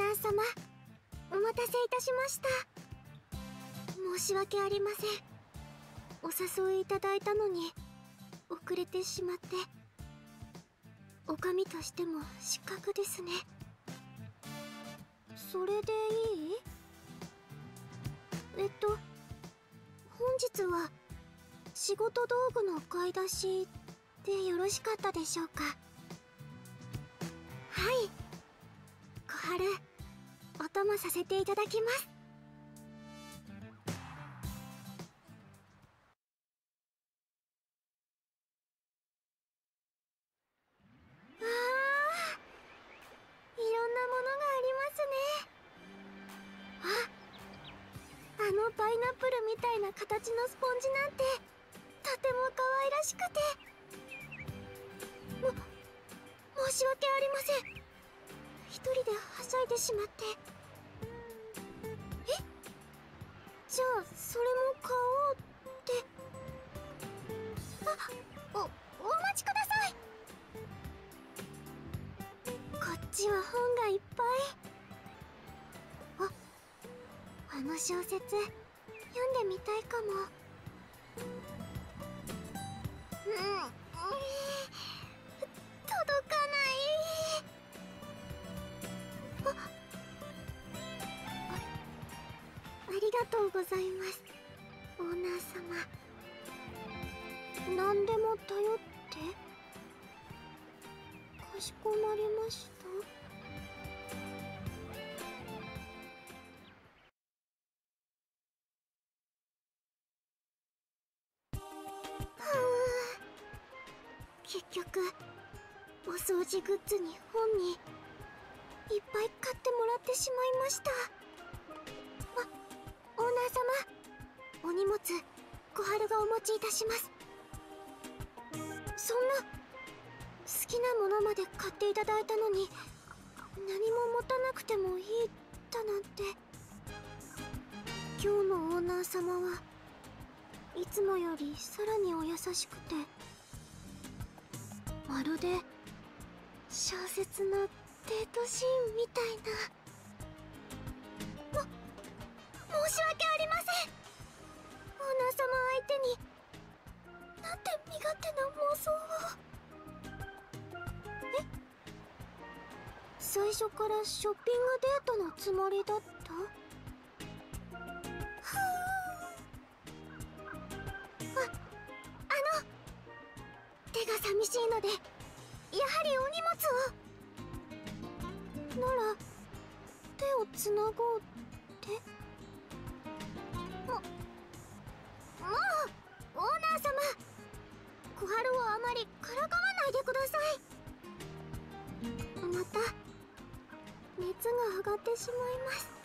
ナー様お待たせいたしました。申し訳ありません。お誘いいただいたのに遅れてしまって女将としても失格ですね。それでいい？えっと本日は仕事道具の買い出しでよろしかったでしょうか？はい。小春。供させていただきます。わあいろんなものがありますね。ああのパイナップルみたいな形のスポンジなんてとても可愛らしくて。も申し訳ありません。一人ではしゃいでしまって。じゃあそれも買おうって。あおお待ちください。こっちは本がいっぱい。ああの小説読んでみたいかも。うん、うん、りがとうございます。オーナー様。何でも頼って。かしこまりました。はあ結局お掃除グッズに本にいっぱい買ってもらってしまいました。オーナー様お荷物小春がお持ちいたします。そんな好きなものまで買っていただいたのに何も持たなくてもいいだなんて。今日のオーナー様はいつもよりさらにお優しくて。まるで小説のデートシーンみたいな。申し訳ありません。オーナー様相手になんて身勝手な妄想を。え？最初からショッピングデートのつもりだった？あああの手が寂しいのでやはりお荷物を。なら手をつなごうって？ももうオーナー様。小春をあまりからかわないでください。また熱が上がってしまいます。